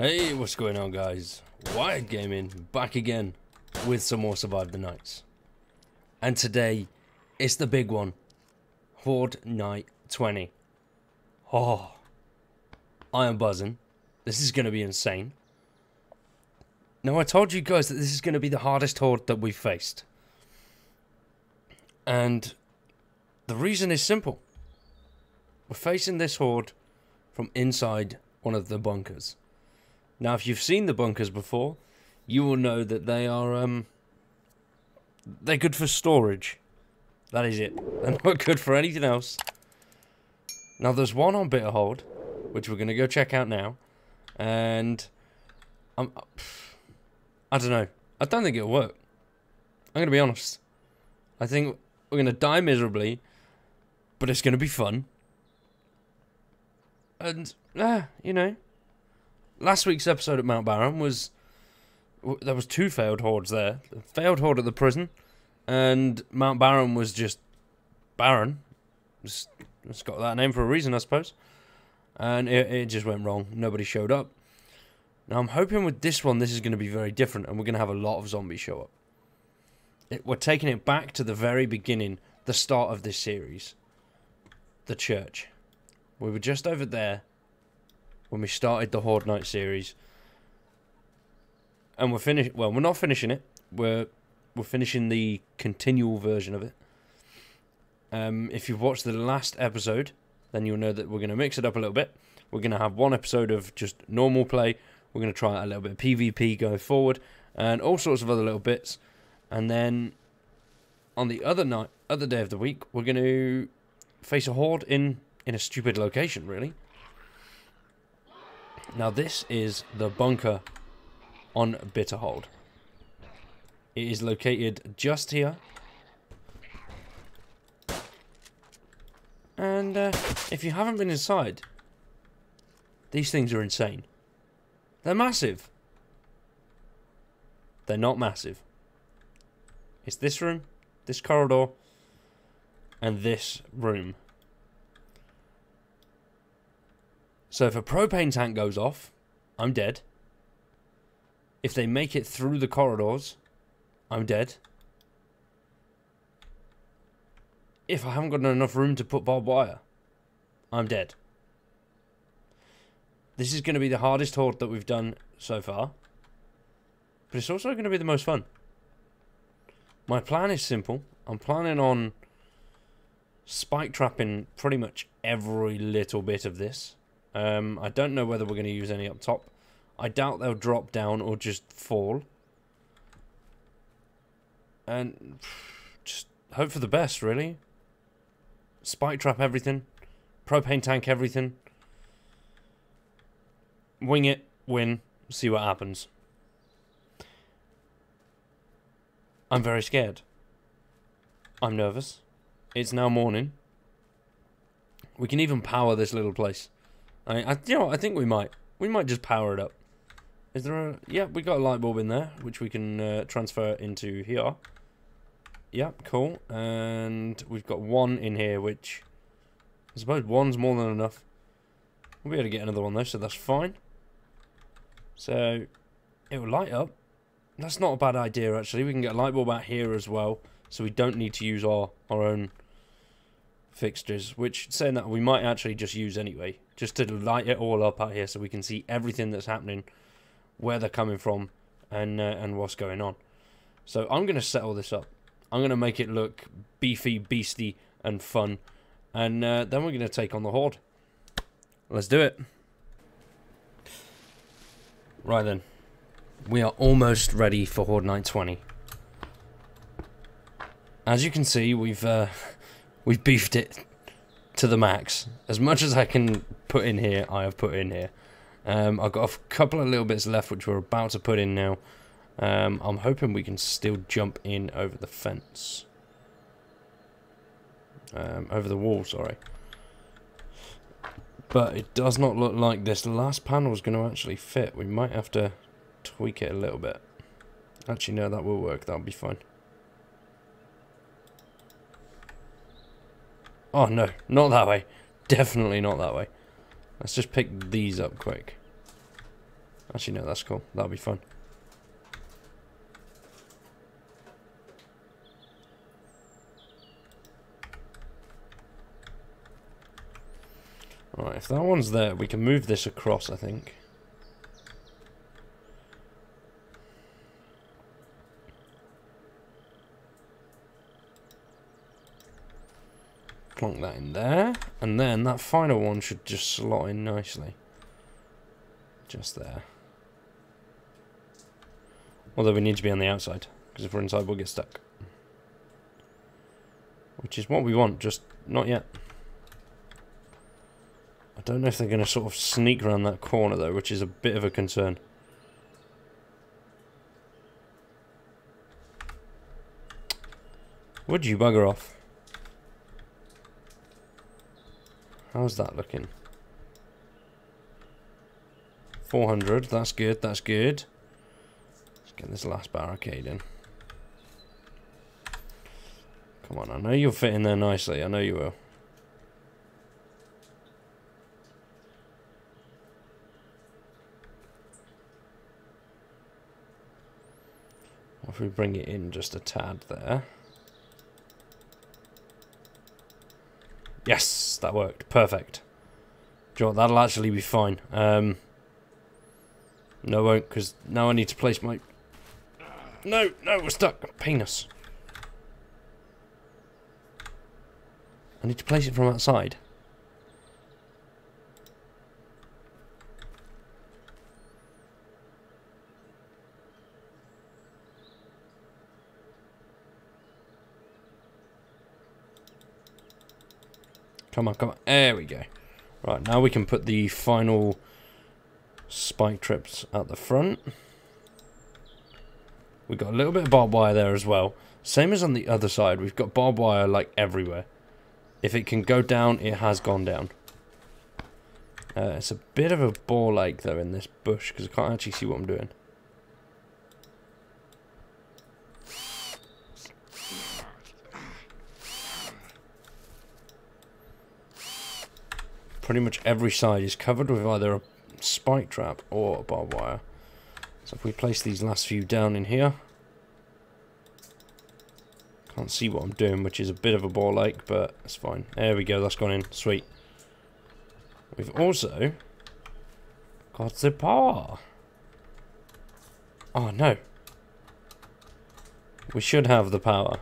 Hey, what's going on guys? Wired Gaming back again with some more Survive the Nights. And today, it's the big one. Horde Night 20. Oh, I am buzzing. This is going to be insane. Now, I told you guys that this is going to be the hardest Horde that we've faced. And the reason is simple. We're facing this Horde from inside one of the bunkers. Now, if you've seen the bunkers before, you will know that they are um they're good for storage. That is it. They're not good for anything else. Now, there's one on Bitterhold, which we're gonna go check out now, and I'm I don't know. I don't think it'll work. I'm gonna be honest. I think we're gonna die miserably, but it's gonna be fun. And ah, you know, last week's episode at Mount Barron was there was two failed hordes there. The failed horde at the prison, and Mount Barron was just barren. Just, it's got that name for a reason, I suppose. And it, it just went wrong. Nobody showed up. Now I'm hoping with this one, this is going to be very different, and we're going to have a lot of zombies show up. It, we're taking it back to the very beginning, the start of this series. The church. We were just over there when we started the Horde Night series. And we're finished. Well, we're not finishing it. We're we're finishing the continual version of it. Um, if you've watched the last episode, then you'll know that we're going to mix it up a little bit. We're going to have one episode of just normal play. We're going to try a little bit of PvP going forward, and all sorts of other little bits. And then on the other night, other day of the week, we're going to face a horde in in a stupid location, really. Now this is the bunker on Bitterhold. It is located just here. And uh, if you haven't been inside, these things are insane. They're massive. They're not massive. It's this room, this corridor, and this room. So if a propane tank goes off, I'm dead. If they make it through the corridors, I'm dead. If I haven't got enough room to put barbed wire, I'm dead. This is going to be the hardest horde that we've done so far. But it's also going to be the most fun. My plan is simple. I'm planning on spike trapping pretty much every little bit of this. Um, I don't know whether we're going to use any up top. I doubt they'll drop down or just fall. And just hope for the best, really. Spike trap everything. Propane tank everything. Wing it, win, see what happens. I'm very scared. I'm nervous. It's now morning. We can even power this little place. I, I, you know, I think we might. We might just power it up. Is there a... Yeah, we got a light bulb in there, which we can uh, transfer into here. Yeah, cool. And we've got one in here, which... I suppose one's more than enough. We'll be able to get another one though, so that's fine. So, it will light up. That's not a bad idea, actually. We can get a light bulb out here as well, so we don't need to use our, our own fixtures, which saying that we might actually just use anyway, just to light it all up out here so we can see everything that's happening, where they're coming from, and uh, and what's going on. So I'm going to set all this up. I'm going to make it look beefy, beasty, and fun, and uh, then we're going to take on the horde. Let's do it. Right then, we are almost ready for Horde Night 20. As you can see, we've uh, we've beefed it to the max. As much as I can put in here, I have put in here. Um, I've got a couple of little bits left which we're about to put in now. Um, I'm hoping we can still jump in over the fence. Um, over the wall, sorry. But it does not look like this last panel is going to actually fit. We might have to tweak it a little bit. Actually, no, that will work. That'll be fine. Oh, no. Not that way. Definitely not that way. Let's just pick these up quick. Actually, no, that's cool. That'll be fun. Right, if that one's there, we can move this across, I think. Plonk that in there. And then that final one should just slot in nicely. Just there. Although we need to be on the outside. Because if we're inside, we'll get stuck. Which is what we want, just not yet. I don't know if they're going to sort of sneak around that corner, though, which is a bit of a concern. Would you bugger off? How's that looking? 400, that's good, that's good. Let's get this last barricade in. Come on, I know you'll fit in there nicely, I know you will. If we bring it in just a tad there. Yes, that worked. Perfect. What, that'll actually be fine. Um, no, I won't, because now I need to place my... No, no, we're stuck. Penis. I need to place it from outside. Come on, come on. There we go. Right, now we can put the final spike trips at the front. We've got a little bit of barbed wire there as well. Same as on the other side. We've got barbed wire like everywhere. If it can go down, it has gone down. Uh, it's a bit of a ball lake though in this bush because I can't actually see what I'm doing. Pretty much every side is covered with either a spike trap or a barbed wire. So if we place these last few down in here, can't see what I'm doing, which is a bit of a ball lake, but that's fine. There we go, that's gone in. Sweet. We've also got the power. Oh, no. We should have the power.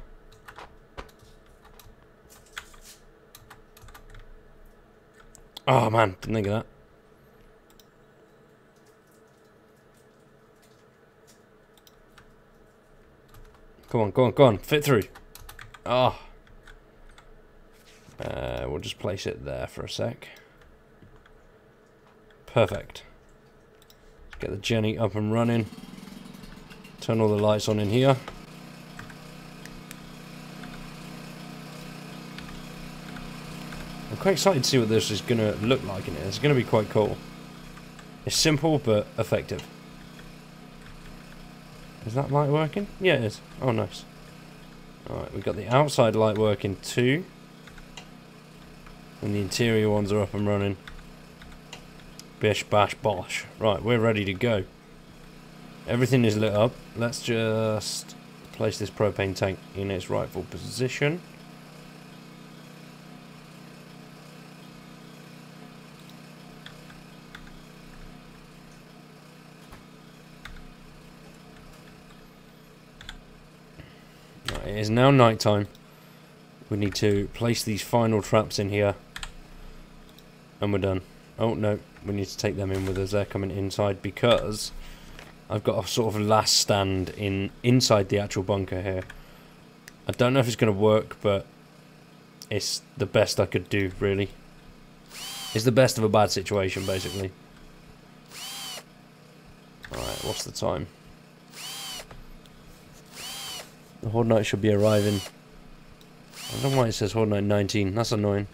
Oh man, didn't think of that. Come on, go on, go on, fit through. Oh. Uh, we'll just place it there for a sec. Perfect. Get the Jenny up and running. Turn all the lights on in here. Quite excited to see what this is going to look like in it. It's going to be quite cool. It's simple, but effective. Is that light working? Yeah, it is. Oh, nice. Alright, we've got the outside light working too. And the interior ones are up and running. Bish, bash, bosh. Right, we're ready to go. Everything is lit up. Let's just place this propane tank in its rightful position. It is now night time. We need to place these final traps in here. And we're done. Oh, no. We need to take them in with us. They're coming inside because I've got a sort of last stand in inside the actual bunker here. I don't know if it's going to work, but it's the best I could do, really. It's the best of a bad situation, basically. Alright, what's the time? The Horde Night should be arriving. I don't know why it says Horde Night 19. That's annoying.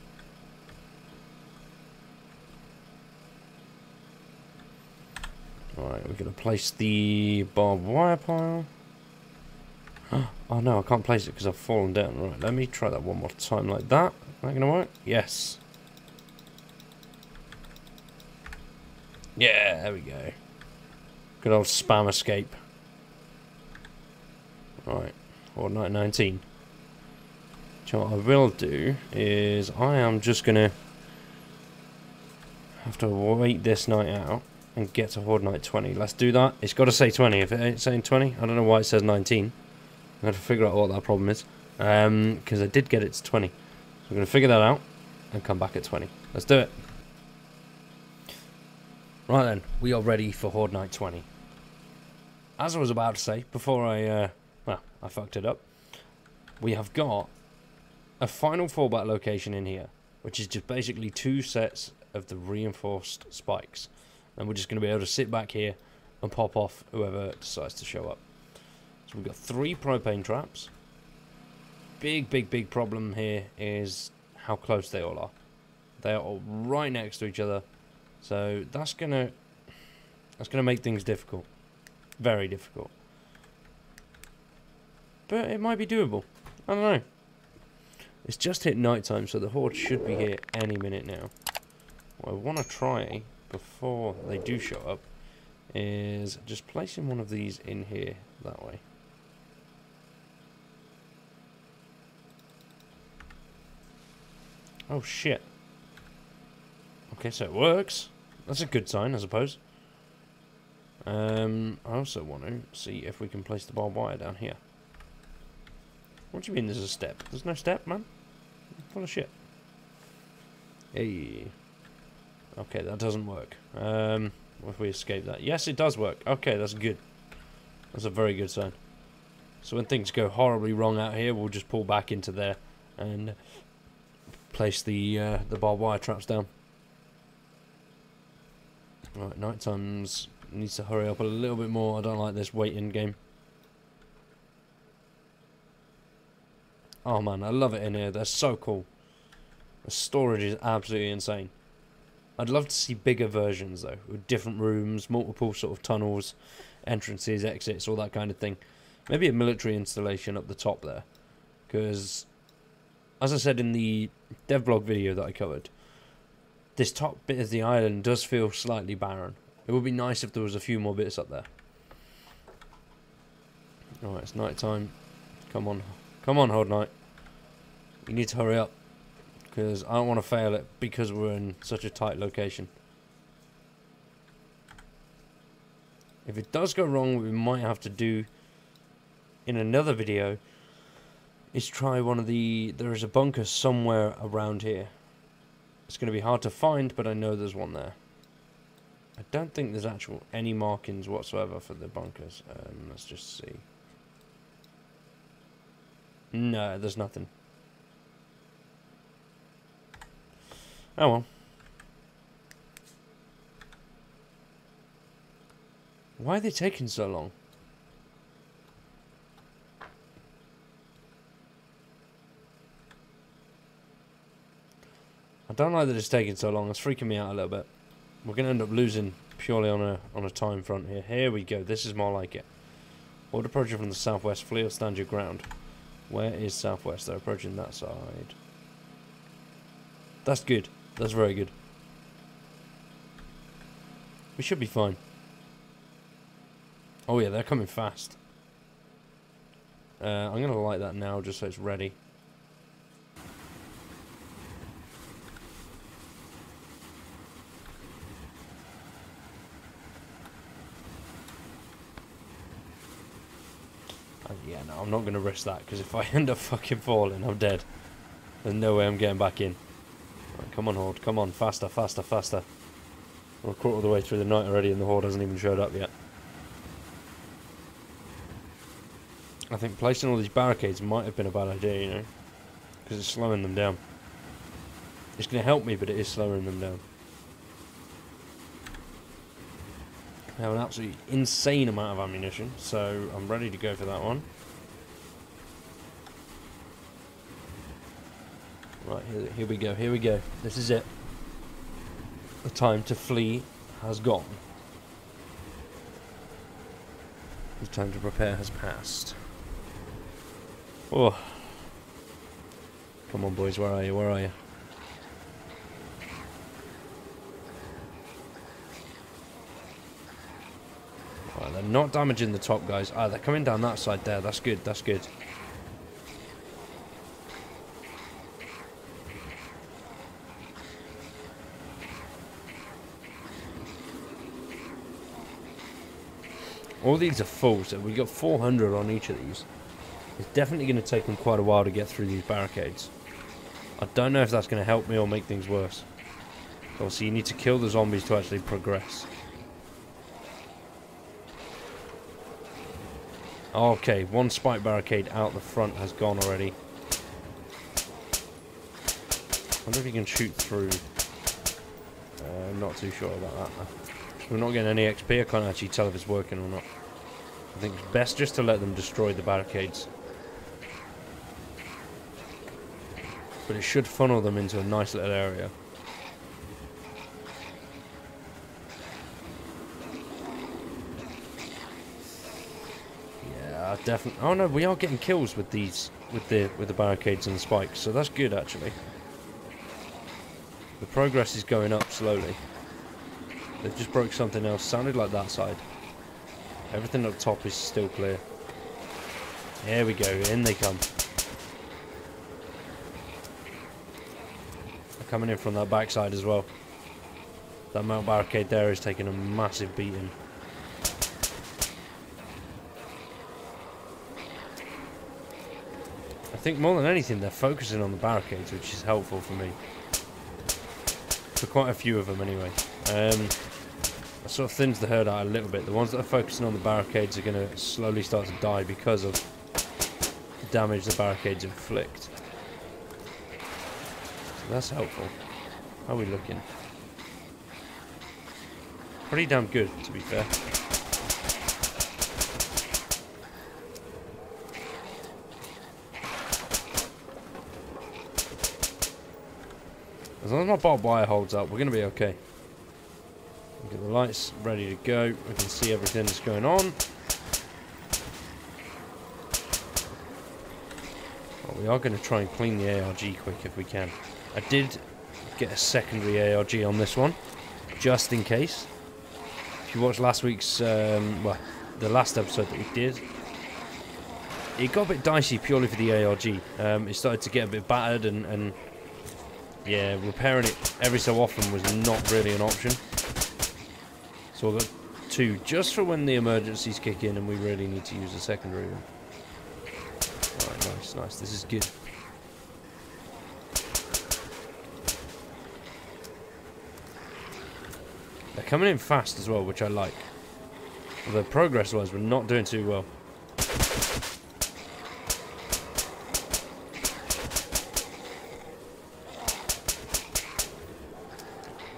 Alright, we're going to place the barbed wire pile. Oh no, I can't place it because I've fallen down. Right, let me try that one more time like that. Is that going to work? Yes. Yeah, there we go. Good old spam escape. Alright, Horde Night 19. So what I will do is I am just going to have to wait this night out and get to Horde Night 20. Let's do that. It's got to say 20. If it ain't saying 20, I don't know why it says 19. I'm going to figure out what that problem is. Because um, I did get it to 20. So I'm going to figure that out and come back at 20. Let's do it. Right then, we are ready for Horde Night 20. As I was about to say, before I, uh, well, I fucked it up, we have got a final fallback location in here, which is just basically two sets of the reinforced spikes. And we're just going to be able to sit back here and pop off whoever decides to show up. So we've got three propane traps. Big, big, big problem here is how close they all are. They are all right next to each other. So that's gonna that's gonna make things difficult. Very difficult. But it might be doable. I don't know. It's just hit night time, so the horde should be here any minute now. What I want to try before they do show up is just placing one of these in here that way. Oh shit. Okay, so it works. That's a good sign, I suppose. Um, I also want to see if we can place the barbed wire down here. What do you mean there's a step? There's no step, man. Full of shit. Hey. Okay, that doesn't work. Um, what if we escape that? Yes, it does work. Okay, that's good. That's a very good sign. So when things go horribly wrong out here, we'll just pull back into there and place the uh, the barbed wire traps down. Right, night times needs to hurry up a little bit more. I don't like this waiting game. Oh man, I love it in here. They're so cool. The storage is absolutely insane. I'd love to see bigger versions though, with different rooms, multiple sort of tunnels, entrances, exits, all that kind of thing. Maybe a military installation up the top there. Because, as I said in the devblog video that I covered, this top bit of the island does feel slightly barren. It would be nice if there was a few more bits up there. Alright, it's night time. Come on. Come on, Horde Night. You need to hurry up. Because I don't want to fail it because we're in such a tight location. If it does go wrong, we might have to do in another video is try one of the... There is a bunker somewhere around here. It's going to be hard to find, but I know there's one there. I don't think there's actual any markings whatsoever for the bunkers. Um, let's just see. No, there's nothing. Oh well. Why are they taking so long? I don't like that it's taking so long. It's freaking me out a little bit. We're going to end up losing purely on a on a time front here. Here we go. This is more like it. Horde approaching from the southwest. Flee or stand your ground. Where is southwest? They're approaching that side. That's good. That's very good. We should be fine. Oh yeah, they're coming fast. Uh, I'm going to light that now just so it's ready. yeah, no, I'm not going to risk that, because if I end up fucking falling, I'm dead. There's no way I'm getting back in. Right, come on, Horde, come on, faster, faster, faster. We're a quarter of the way through the night already and the Horde hasn't even showed up yet. I think placing all these barricades might have been a bad idea, you know, because it's slowing them down. It's going to help me, but it is slowing them down. I have an absolutely insane amount of ammunition, so I'm ready to go for that one. Right, here, here we go, here we go. This is it. The time to flee has gone. The time to prepare has passed. Oh. Come on, boys, where are you? Where are you? Right, they're not damaging the top guys. Ah, they're coming down that side there. That's good. That's good. All these are full, so we've got 400 on each of these. It's definitely going to take them quite a while to get through these barricades. I don't know if that's going to help me or make things worse. Obviously, you need to kill the zombies to actually progress. Okay, one spike barricade out the front has gone already. I wonder if you can shoot through. Uh, I'm not too sure about that. We're not getting any XP. I can't actually tell if it's working or not. I think it's best just to let them destroy the barricades. But it should funnel them into a nice little area. Yeah, definitely. Oh no, we are getting kills with these, with the with the barricades and the spikes. So that's good actually. The progress is going up slowly. They've just broke something else. Sounded like that side. Everything up top is still clear. Here we go. In they come. They're coming in from that backside as well. That mount barricade there is taking a massive beating. I think more than anything they're focusing on the barricades, which is helpful for me. For quite a few of them anyway. Um, sort of thins the herd out a little bit. The ones that are focusing on the barricades are going to slowly start to die because of the damage the barricades inflict. So that's helpful. How are we looking? Pretty damn good, to be fair. As long as my barbed wire holds up, we're going to be okay. Lights ready to go. We can see everything that's going on. Well, we are going to try and clean the ARG quick if we can. I did get a secondary ARG on this one, just in case. If you watched last week's, um, well, the last episode that we did, it got a bit dicey purely for the ARG. Um, it started to get a bit battered and, and yeah, repairing it every so often was not really an option. So I've got two just for when the emergencies kick in and we really need to use a secondary one. Nice, nice. This is good. They're coming in fast as well, which I like. Although progress-wise, we're not doing too well.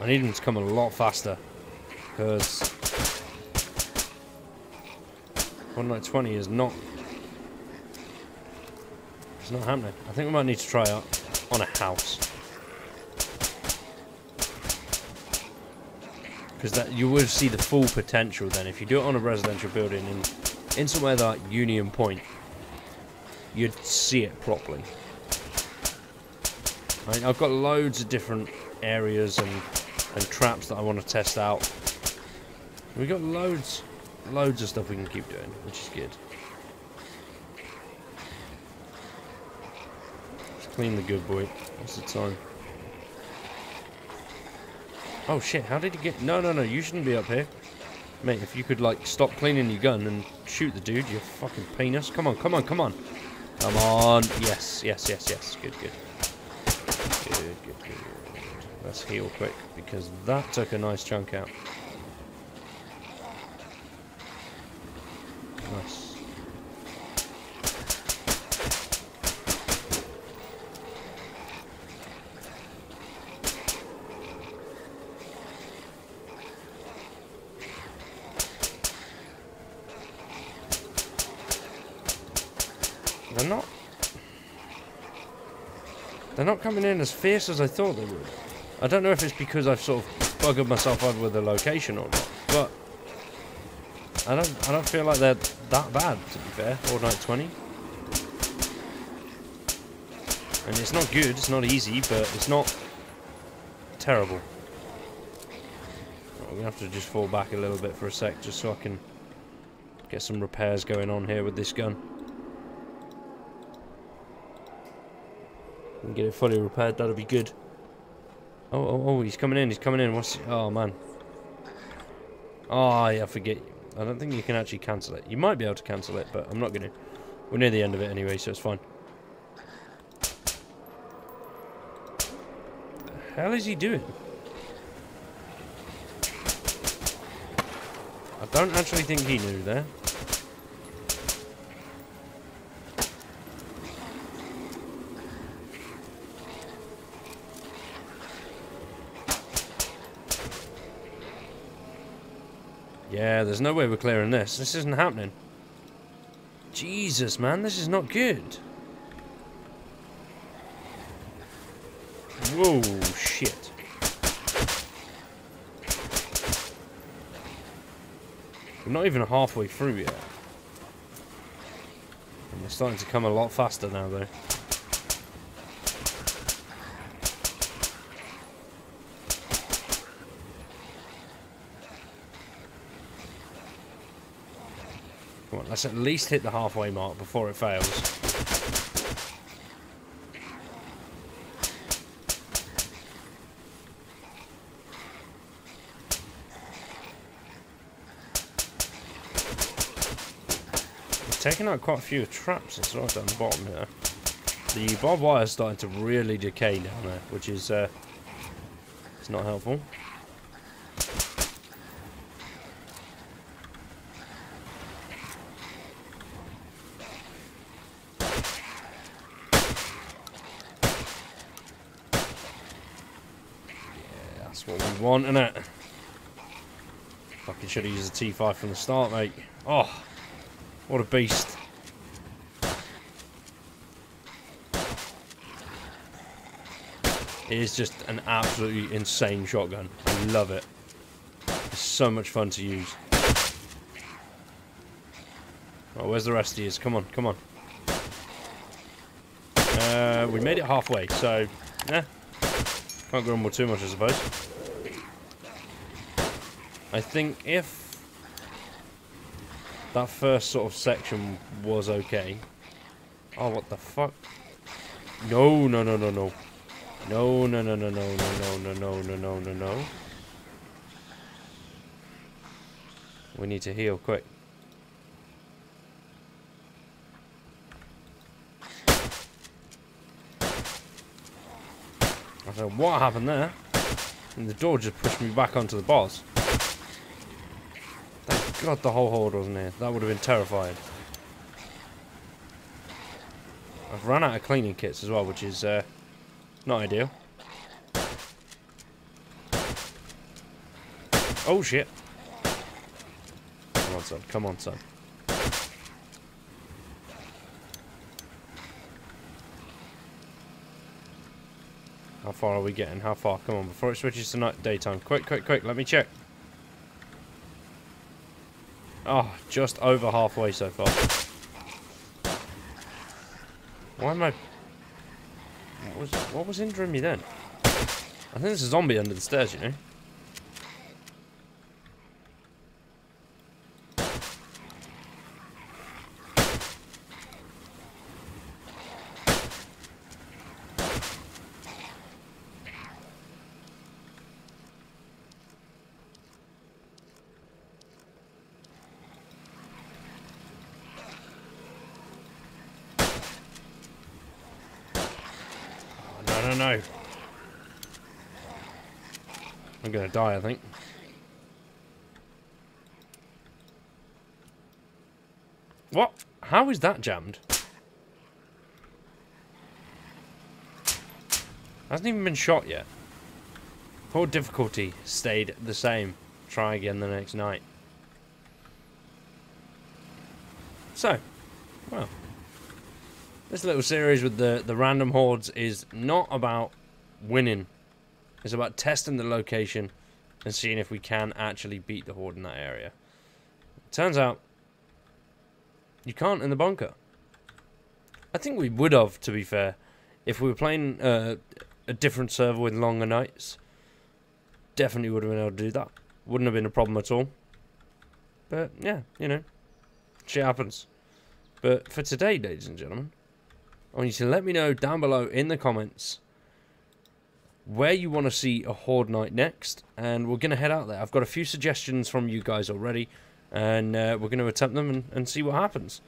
I need them to come a lot faster. Because one night 20 is not it's not happening. I think we might need to try out on a house. Because that you would see the full potential then. If you do it on a residential building in, in somewhere like Union Point, you'd see it properly. I mean, I've got loads of different areas and, and traps that I want to test out. We've got loads, loads of stuff we can keep doing, which is good. Let's clean the good boy. What's the time? Oh shit, how did he get... No, no, no, you shouldn't be up here. Mate, if you could, like, stop cleaning your gun and shoot the dude, you fucking penis. Come on, come on, come on. Come on. Yes, yes, yes, yes. Good, good. Good, good, good. Let's heal quick, because that took a nice chunk out. Nice. They're not... They're not coming in as fierce as I thought they would. I don't know if it's because I've sort of buggered myself over with the location or not, but... I don't I don't feel like they're that bad, to be fair. All night 20. And it's not good, it's not easy, but it's not terrible. Going to have to just fall back a little bit for a sec, just so I can Get some repairs going on here with this gun. And get it fully repaired, that'll be good. Oh, oh, oh, he's coming in, he's coming in. What's... Oh, man. Oh, yeah, forget. I don't think you can actually cancel it. You might be able to cancel it, but I'm not going to. We're near the end of it anyway, so it's fine. The hell is he doing? I don't actually think he knew there. Yeah, there's no way we're clearing this. This isn't happening. Jesus, man, this is not good. Whoa, shit. We're not even halfway through yet. And we're starting to come a lot faster now, though. Let's at least hit the halfway mark before it fails. taking out quite a few traps as well down the bottom here. The barbed wire is starting to really decay down there, which is uh, it's not helpful. Yeah, what isn't it? Fucking should have used a T5 from the start, mate. Oh. What a beast. It is just an absolutely insane shotgun. I love it. It's so much fun to use. Oh, where's the rest of these? Come on, come on. Uh, we made it halfway, so, eh. Can't grumble too much, I suppose. I think if that first sort of section was okay. Oh, what the fuck? No, no, no, no, no. No, no, no, no, no, no, no, no, no, no, no, no, no. We need to heal quick. I don't know what happened there. And the door just pushed me back onto the boss. God, the whole horde wasn't here. That would have been terrifying. I've run out of cleaning kits as well, which is uh, not ideal. Oh, shit. Come on, son. Come on, son. How far are we getting? How far? Come on, before it switches to night daytime. Quick, quick, quick. Let me check. Oh, just over halfway so far. Why am I... What was, what was injuring me then? I think there's a zombie under the stairs, you know? No. I'm gonna die, I think. What? How is that jammed? Hasn't even been shot yet. Horde difficulty stayed the same. Try again the next night. So, well, this little series with the, the random hordes is not about winning. It's about testing the location and seeing if we can actually beat the horde in that area. Turns out, you can't in the bunker. I think we would have, to be fair, if we were playing uh, a different server with longer nights. Definitely would have been able to do that. Wouldn't have been a problem at all. But, yeah, you know. Shit happens. But for today, ladies and gentlemen, I want you to let me know down below in the comments where you want to see a Horde night next, and we're going to head out there. I've got a few suggestions from you guys already, and uh, we're going to attempt them and, and see what happens.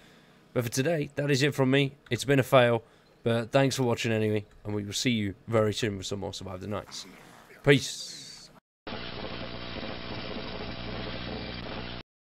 But for today, that is it from me. It's been a fail, but thanks for watching anyway, and we will see you very soon with some more Survive the Nights. Peace.